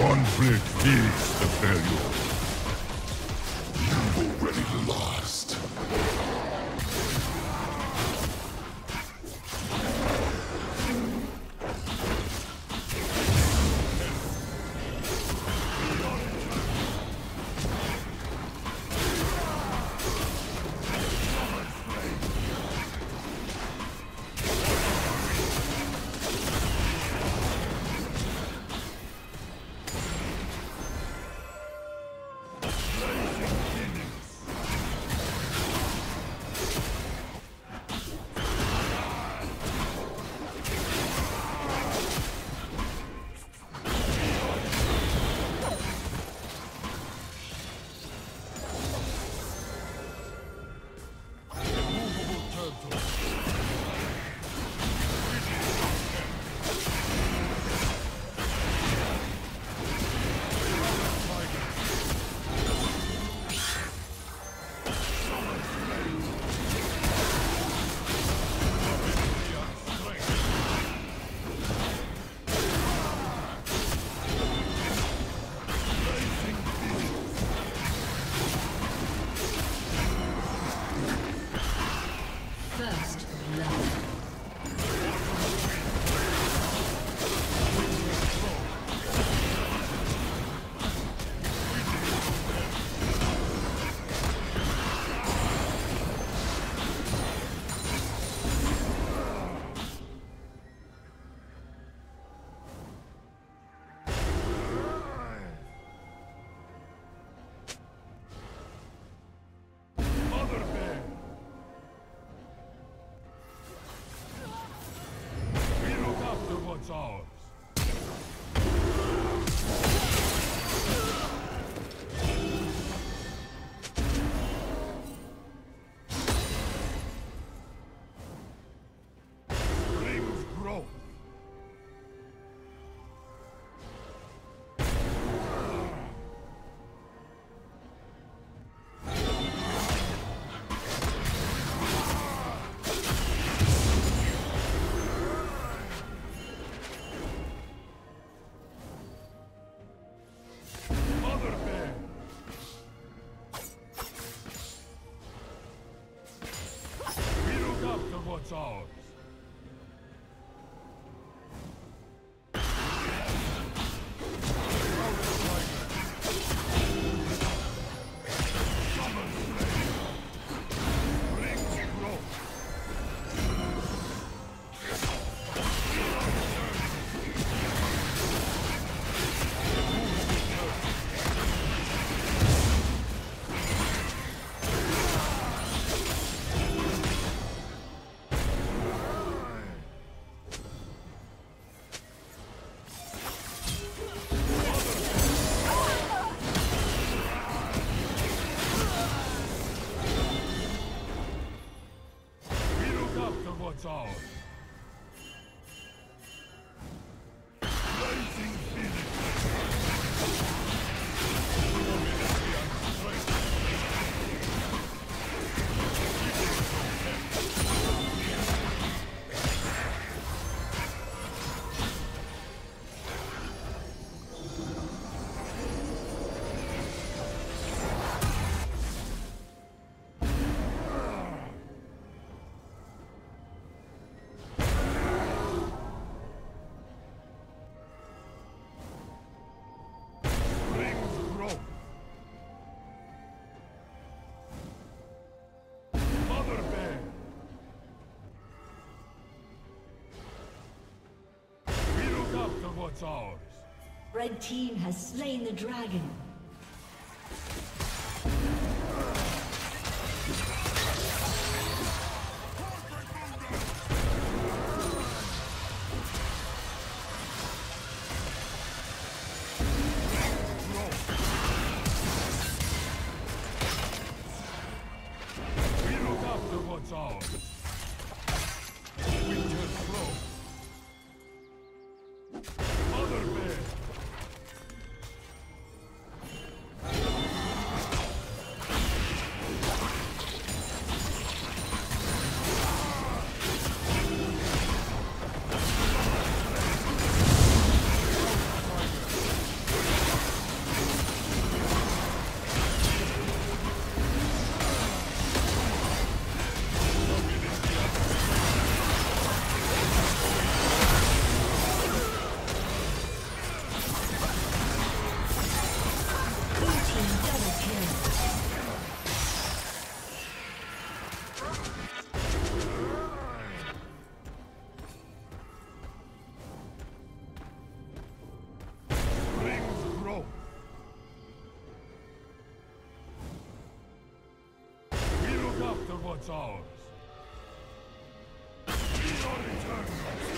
Conflict is the failure. You were ready to last. Love. what's ours. Red team has slain the dragon. ours. We are eternal.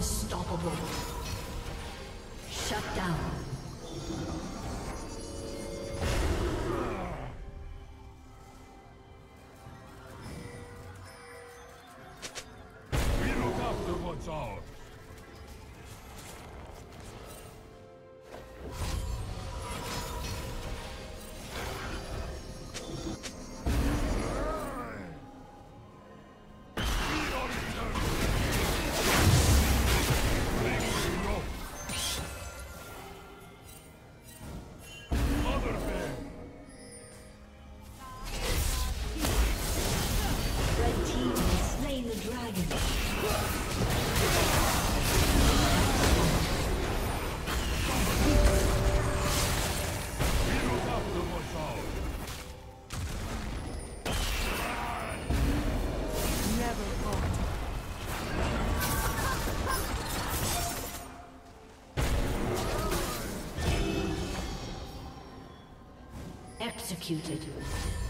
Unstoppable. Shut down. We look after what's ours. Executed.